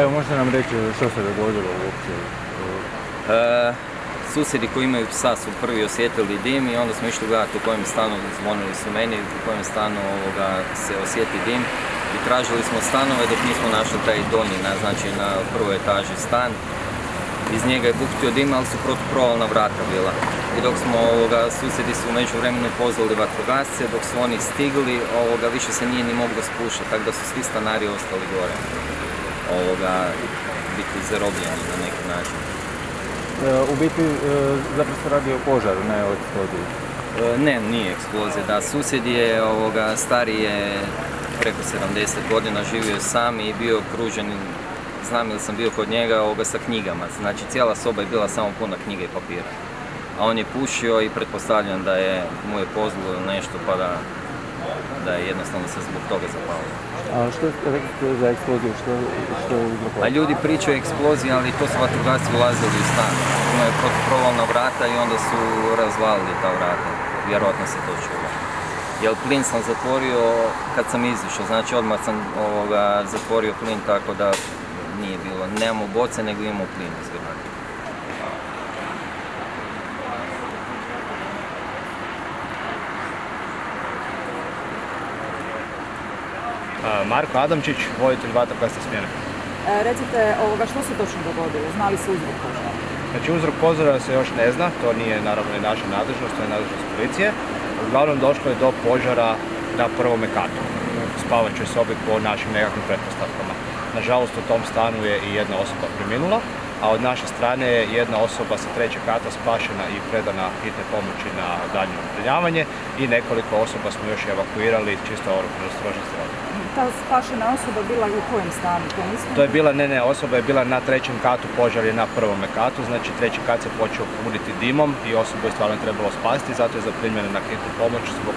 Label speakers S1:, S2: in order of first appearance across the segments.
S1: Evo možete nam reći što se dogodilo uopće?
S2: E, susjedi koji imaju psa su prvi osjetili dim i onda smo išli gledati u kojem stanu, zvonili su meni, u kojem stanu ovoga se osjeti dim i tražili smo stanove dok nismo našli taj donji, na, znači na prvoj etaži stan. Iz njega je buktio dim, ali su protuprovalna vrata bila. I dok smo ovoga, susjedi su umeđu vremenu pozvali vatrogasce, dok su oni stigli, ovoga, više se nije ni moglo spuštati, tako da su svi stanari ostali gore. Ovoga, biti zarobljeni na neki način.
S1: E, u biti e, zapravo se radi o požaru, ne o eksploziji.
S2: E, Ne, nije eksplozija, da, susjed je ovoga, stari je preko 70 godina, živio je sam i bio okružen, znam ili sam bio kod njega, ovoga, sa knjigama, znači cijela soba je bila samo puna knjiga i papira. A on je pušio i pretpostavljam da je, mu je pozlo ili nešto pa da, da je jednostavno se zbog toga zapalio.
S1: A što rekli ste za eksploziju, što, što je uzrokovalo?
S2: A ljudi pričaju o eksploziji, ali to su vatrogasci ulazili u stan. Imaju protuprovalna vrata i onda su razvalili ta vrata. Vjerojatno se to čulo. Jer plin sam zatvorio kad sam izišao, znači odmah sam ovoga, zatvorio plin tako da nije bilo, nemamo boce nego imamo plin iz
S3: Marko Adamčić, voditelj vatrogasne smjene.
S4: E, Recite, ovoga, što se točno dogodilo? Znali se uzrok požara?
S3: Znači uzrok požara se još ne zna, to nije naravno i naša nadležnost, to je nadležnost policije. Uglavnom došlo je do požara na prvome katu, u spavačoj sobi po našim nekakvim pretpostavkama. Nažalost u tom stanu je i jedna osoba preminula, a od naše strane je jedna osoba sa trećeg kata spašena i predana hitne pomoći na daljnje zbrinjavanje i nekoliko osoba smo još evakuirali čisto oružne strožnosti
S4: Ta spašena osoba bila u kojem stanu? To
S3: je bila, ne, ne, osoba je bila na trećem katu, požar je na prvome katu, znači treći kat se počeo puniti dimom i osobu je stvarno trebalo spasiti, zato je zaprimljena na hitnu pomoć zbog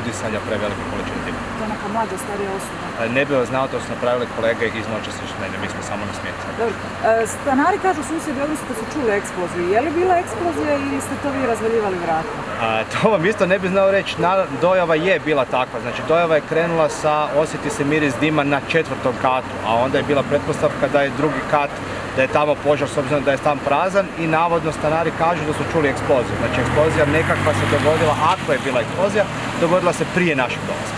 S3: udisanja prevelike količine dima.
S4: To je neka mlađa, starija osoba.
S3: E, Ne bi znao, to su napravili kolege iz noća s mene, mi smo samo na.
S4: Dobro. E, Stanari kažu susjedi odnosno da su čuli eksploziju. Je li bila eksplozija ili ste to vi razvaljivali vrata?
S3: A, to vam isto ne bi znao reći, Na- dojava je bila takva, znači dojava je krenula sa osjeti se miris dima na četvrtom katu, a onda je bila pretpostavka da je drugi kat, da je tamo požar s obzirom da je stan prazan i navodno stanari kažu da su čuli eksploziju. Znači eksplozija nekakva se dogodila, ako je bila eksplozija, dogodila se prije našeg dolaska.